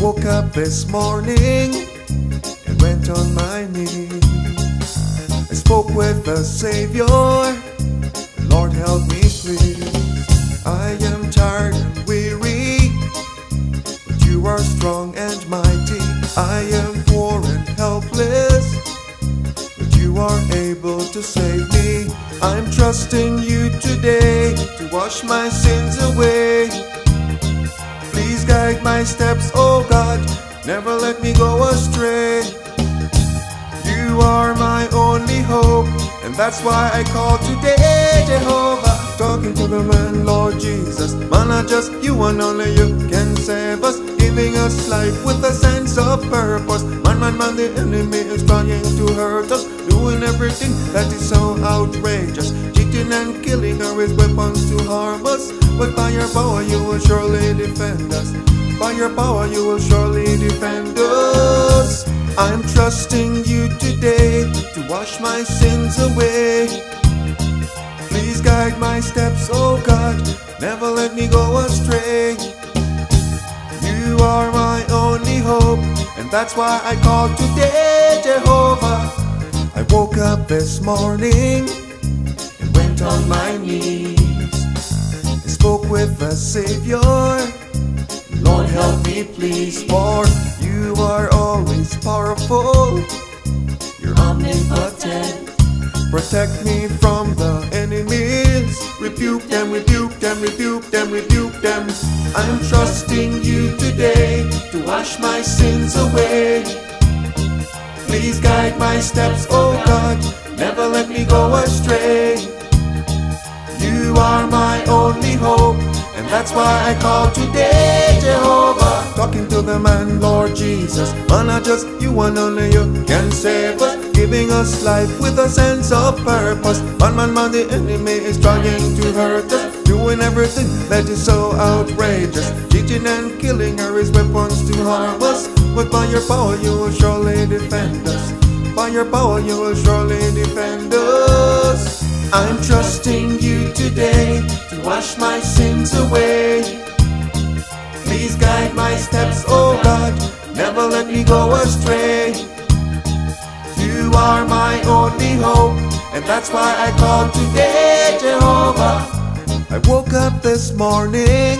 woke up this morning and went on my knees. I spoke with the Savior, Lord help me please. I am tired and weary, but you are strong and mighty. I am poor and helpless, but you are able to save me. I'm trusting you today to wash my sins away. Guide my steps, oh God, never let me go astray. You are my only hope, and that's why I call today Jehovah. Talking to the man, Lord Jesus. Man, not just you and only you can save us, giving us life with a sense of purpose. Man, man, man, the enemy is trying to hurt us, doing everything that is so outrageous. Cheating and killing are his weapons to harm us. But by your power, you will surely defend us. By your power, you will surely defend us. I'm trusting you today to wash my sins away. Please guide my steps, oh God. Never let me go astray. You are my only hope, and that's why I call today Jehovah. I woke up this morning and went on my knees. I spoke with the Savior. Lord, help me, please, for you are always powerful. You're omnipotent. Protect me from the enemies. Rebuke them, rebuke them, rebuke them, rebuke them. I'm trusting you today to wash my sins away. Please guide my steps, oh God. Never let me go astray. You are my only hope, and that's why I call today Jehovah. Talking to the man, Lord Jesus. Man, not just you and only you can save us, giving us life with a sense of purpose. Man, man, man, the enemy is trying to hurt us, doing everything that is so outrageous. Cheating and killing his weapons to harm us. But by your power, you will surely defend us. By your power, you will surely defend us. I'm trusting you today to wash my sins away. Please guide my steps, oh God. Never let me go astray. You are my only hope, and that's why I call today Jehovah. I woke up this morning